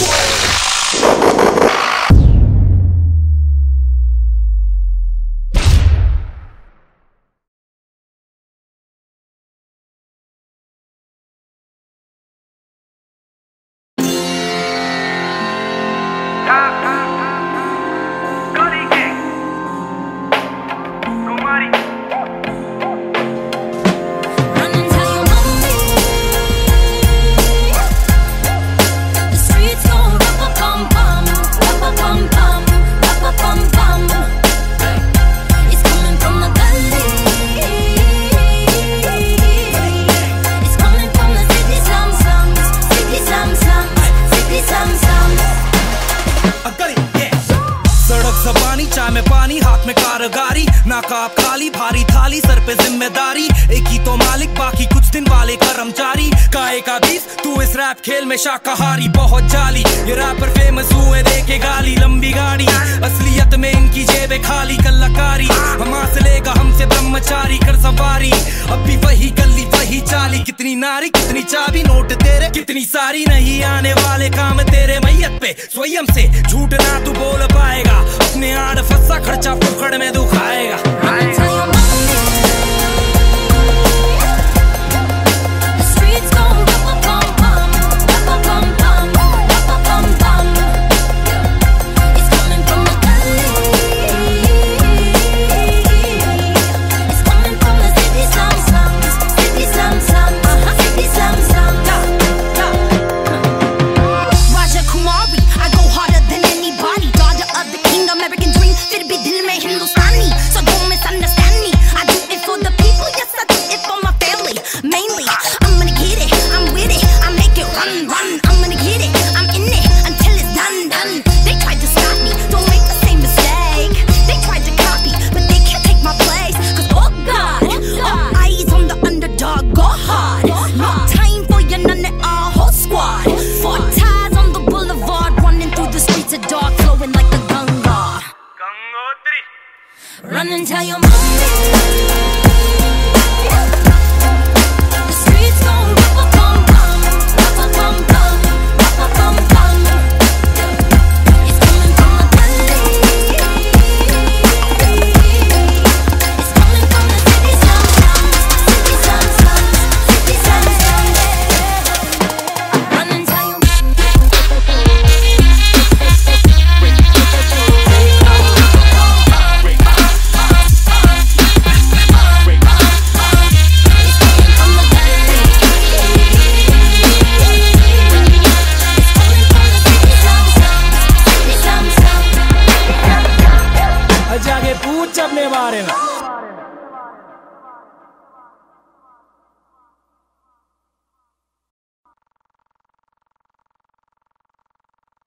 Whoa! में पानी, हाथ में कारगारी नाकाब खाली, भारी थाली, सर पे ज़िम्मेदारी। एक ही तो मालिक, बाकी कुछ दिन वाले कर्मचारी। का बीस तू इस रैप खेल में शाकाहारी, बहुत जाली। ये रैपर फ़ेमस हुए, देखे गाली, लंबी गाड़ी। असलियत में इनकी जेबे खाली, कल्लाकारी। हम लेगा, हमसे ब्रह्मचारी, कर सवारी। अब भी वही गली, वही चाली। कितनी नारी, कितनी चाबी, नोट तेरे, कितनी सारी। नहीं आने वाले काम तेरे मैयत पे, स्वयं से। झूठ ना तू बोल खर्चा फुकड़ में दुखाए। Run and tell your mommy. about him.